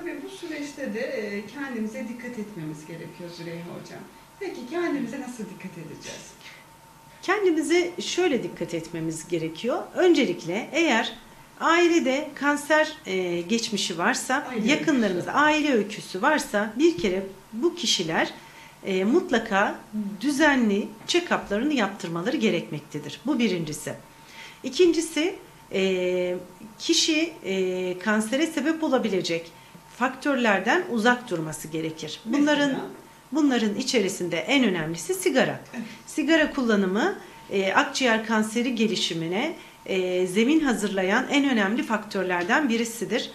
Tabii bu süreçte de e, kendimize dikkat etmemiz gerekiyor Züleyha Hocam. Peki kendimize nasıl dikkat edeceğiz? Kendimize şöyle dikkat etmemiz gerekiyor. Öncelikle eğer ailede kanser e, geçmişi varsa, Aile yakınlarımızda aile öyküsü varsa bir kere bu kişiler e, mutlaka düzenli check-up'larını yaptırmaları gerekmektedir. Bu birincisi. İkincisi e, kişi e, kansere sebep olabilecek faktörlerden uzak durması gerekir. Bunların Mesela? bunların içerisinde en önemlisi sigara. Sigara kullanımı e, akciğer kanseri gelişimine e, zemin hazırlayan en önemli faktörlerden birisidir.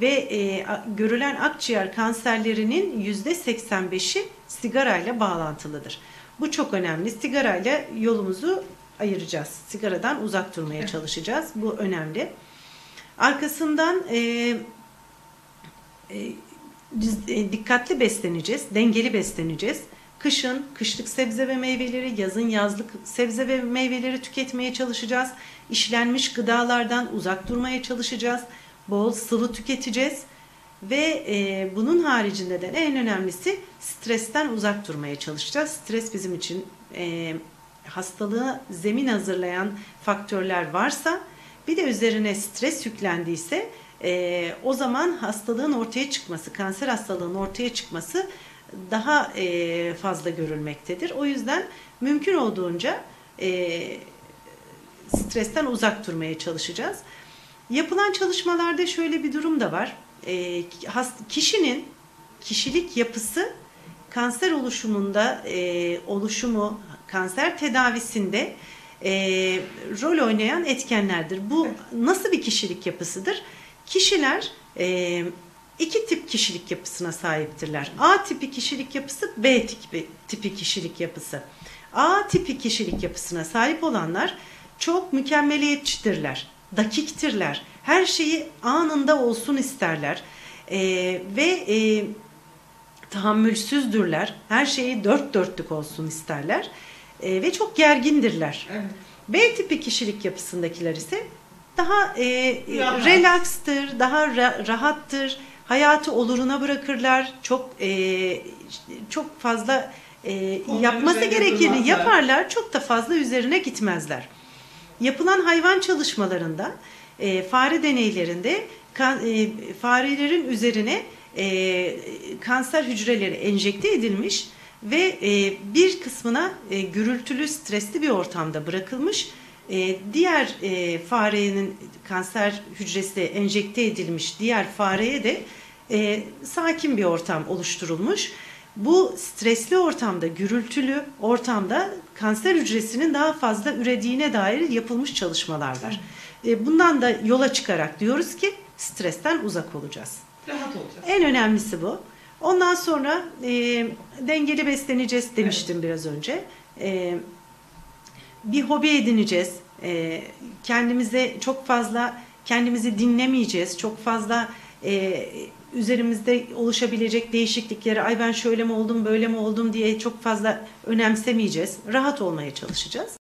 Ve e, görülen akciğer kanserlerinin %85'i sigarayla bağlantılıdır. Bu çok önemli. Sigarayla yolumuzu ayıracağız. Sigaradan uzak durmaya Evet. çalışacağız. Bu önemli. Arkasından e, dikkatli besleneceğiz, dengeli besleneceğiz. Kışın kışlık sebze ve meyveleri, yazın yazlık sebze ve meyveleri tüketmeye çalışacağız. İşlenmiş gıdalardan uzak durmaya çalışacağız. Bol sıvı tüketeceğiz. Ve e, bunun haricinde de en önemlisi stresten uzak durmaya çalışacağız. Stres bizim için e, hastalığı zemin hazırlayan faktörler varsa bir de üzerine stres yüklendiyse e, o zaman hastalığın ortaya çıkması, kanser hastalığının ortaya çıkması daha e, fazla görülmektedir. O yüzden mümkün olduğunca e, stresten uzak durmaya çalışacağız. Yapılan çalışmalarda şöyle bir durum da var. E, hast- kişinin kişilik yapısı kanser oluşumunda e, oluşumu, kanser tedavisinde e, rol oynayan etkenlerdir. Bu nasıl bir kişilik yapısıdır? Kişiler e, iki tip kişilik yapısına sahiptirler. A tipi kişilik yapısı, B tipi, tipi kişilik yapısı. A tipi kişilik yapısına sahip olanlar çok mükemmeliyetçidirler, dakiktirler. Her şeyi anında olsun isterler. E, ve e, tahammülsüzdürler. Her şeyi dört dörtlük olsun isterler. E, ve çok gergindirler. Evet. B tipi kişilik yapısındakiler ise daha e, Rahat. relaxtır, daha ra- rahattır, hayatı oluruna bırakırlar. Çok e, çok fazla e, yapması üzerine gerekeni durmazlar. yaparlar, çok da fazla üzerine gitmezler. Yapılan hayvan çalışmalarında, e, fare deneylerinde kan, e, farelerin üzerine e, kanser hücreleri enjekte edilmiş ve e, bir kısmına e, gürültülü, stresli bir ortamda bırakılmış. E, diğer e, farenin kanser hücresi enjekte edilmiş diğer fareye de e, sakin bir ortam oluşturulmuş. Bu stresli ortamda, gürültülü ortamda kanser hücresinin daha fazla ürediğine dair yapılmış çalışmalar var. E, Bundan da yola çıkarak diyoruz ki stresten uzak olacağız. Rahat olacağız. En önemlisi bu. Ondan sonra e, dengeli besleneceğiz demiştim biraz önce. E, bir hobi edineceğiz. E, kendimize çok fazla kendimizi dinlemeyeceğiz. Çok fazla e, üzerimizde oluşabilecek değişiklikleri ay ben şöyle mi oldum böyle mi oldum diye çok fazla önemsemeyeceğiz. Rahat olmaya çalışacağız.